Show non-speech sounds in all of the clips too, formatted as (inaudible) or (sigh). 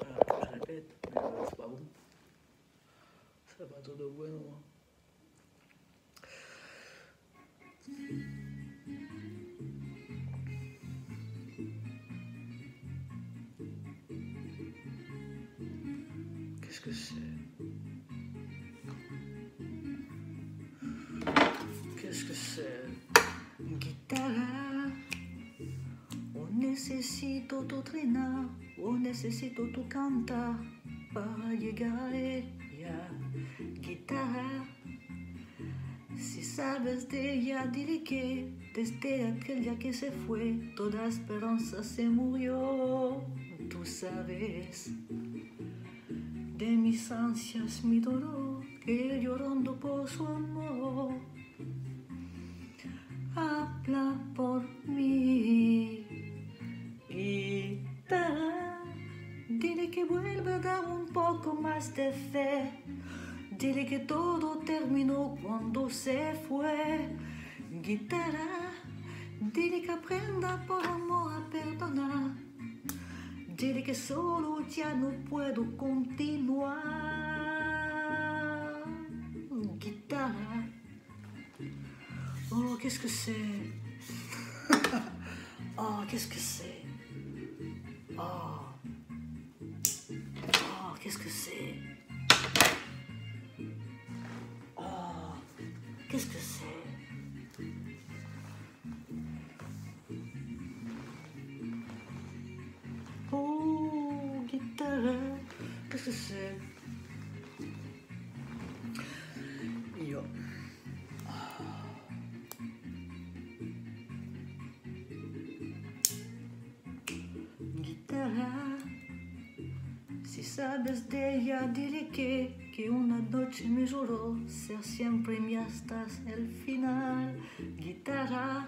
Je répète, mais c'est pas bon. C'est pas todo bueno. Qu'est-ce que c'est Qu'est-ce que c'est Guitarra, o necesito tu trinar, o necesito tu cantar para llegar a ella. Guitarra, si sabes de ella, dile que desde aquel día que se fue, toda esperanza se murió. Tú sabes de mis ansias, mi dolor, que llorando por su amor habla por mí. Dile que todo terminó cuando se fue. Guitarra, dile que aprenda por amor a perdonar. Dile que solo ya no puedo continuar. Guitarra. Oh, qu'est-ce que c'est (laughs) Oh, qu'est-ce que c'est Oh. Oh, qu'est-ce que c'est qu'est-ce que c'est Oh, guitare, qu'est-ce que c'est Io. Guitarra, si sabes de ella, dile que, que una noche me juró ser siempre mi hasta el final. Guitarra,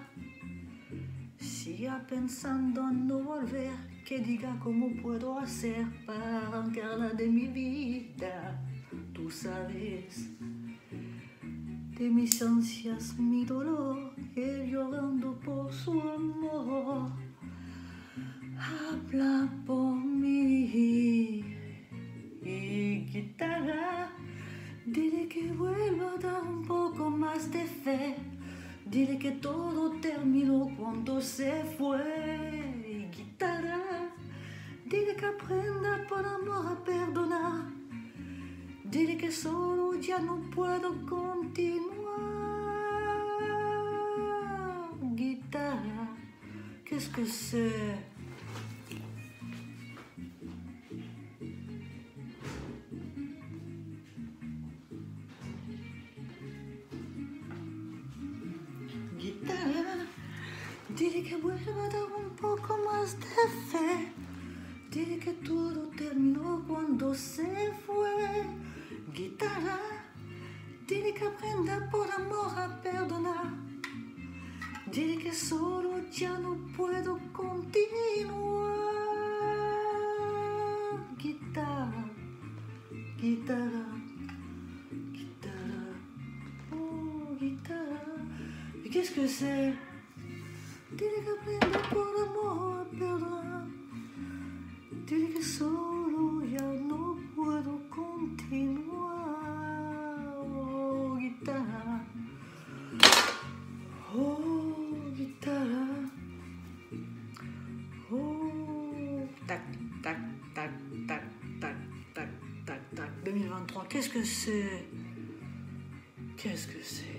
siga pensando en no volver, que diga cómo puedo hacer para arrancarla de mi vida. Tú sabes de mis ansias, mi dolor, que llorando por su amor habla por vuelva a dar un poco más de fe. Dile que todo terminó cuando se fue. Guitarra, dile que aprenda por amor a perdonar. Dile que solo ya no puedo continuar. Guitarra, qu'est-ce que c'est dile que a dar un poco más de fe. Dile que todo terminó cuando se fue. Guitarra, dile que aprenda por amor a perdonar. Dile que solo ya no puedo continuar. Guitarra, guitarra, guitarra, oh guitarra. ¿Y qu'est-ce que c'est Dile que aprenda por amor perdonar. Dile que solo ya no puedo continuar. Oh, guitarra. Oh, guitarra. Oh, tac, tac, tac, tac, tac, tac, tac, tac. 2023, qu'est-ce que c'est? Qu'est-ce que c'est?